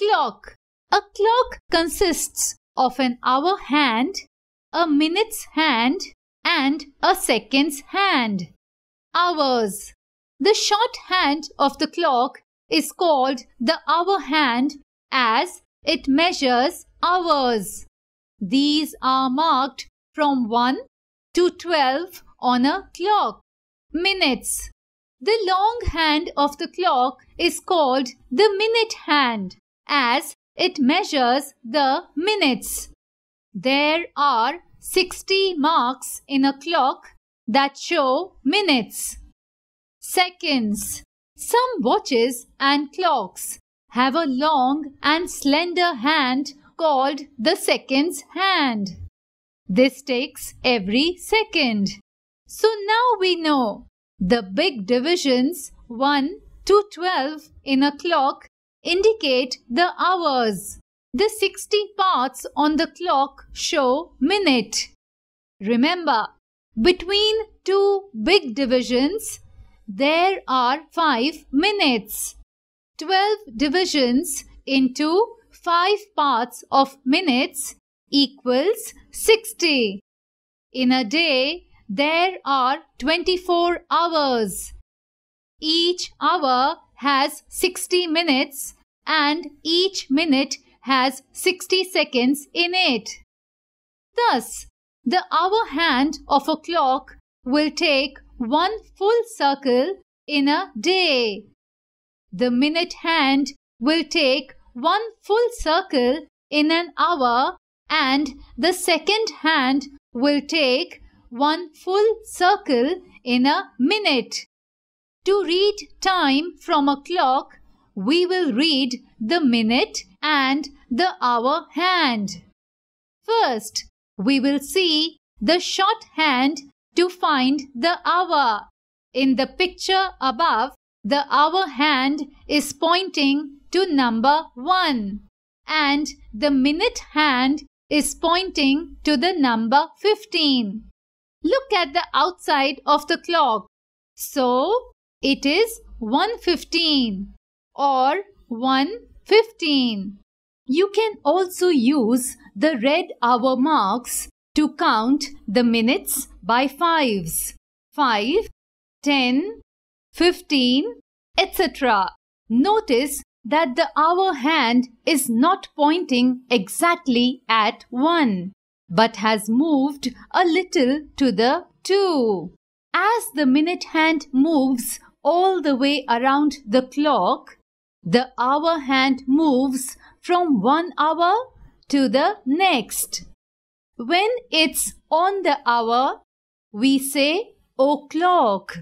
Clock. A clock consists of an hour hand, a minute's hand, and a second's hand. Hours. The short hand of the clock is called the hour hand as it measures hours. These are marked from 1 to 12 on a clock. Minutes. The long hand of the clock is called the minute hand as it measures the minutes. There are 60 marks in a clock that show minutes. Seconds. Some watches and clocks have a long and slender hand called the seconds hand. This takes every second. So now we know the big divisions 1 to 12 in a clock indicate the hours. The 60 parts on the clock show minute. Remember, between two big divisions, there are 5 minutes. 12 divisions into 5 parts of minutes equals 60. In a day, there are 24 hours. Each hour has 60 minutes and each minute has 60 seconds in it. Thus, the hour hand of a clock will take one full circle in a day. The minute hand will take one full circle in an hour and the second hand will take one full circle in a minute. To read time from a clock, we will read the minute and the hour hand. First, we will see the short hand to find the hour. In the picture above, the hour hand is pointing to number 1 and the minute hand is pointing to the number 15. Look at the outside of the clock. So, it is 115 or 115. You can also use the red hour marks to count the minutes by fives. 5, 10, 15, etc. Notice that the hour hand is not pointing exactly at 1 but has moved a little to the 2. As the minute hand moves all the way around the clock, the hour hand moves from one hour to the next. When it's on the hour, we say oh, o'clock.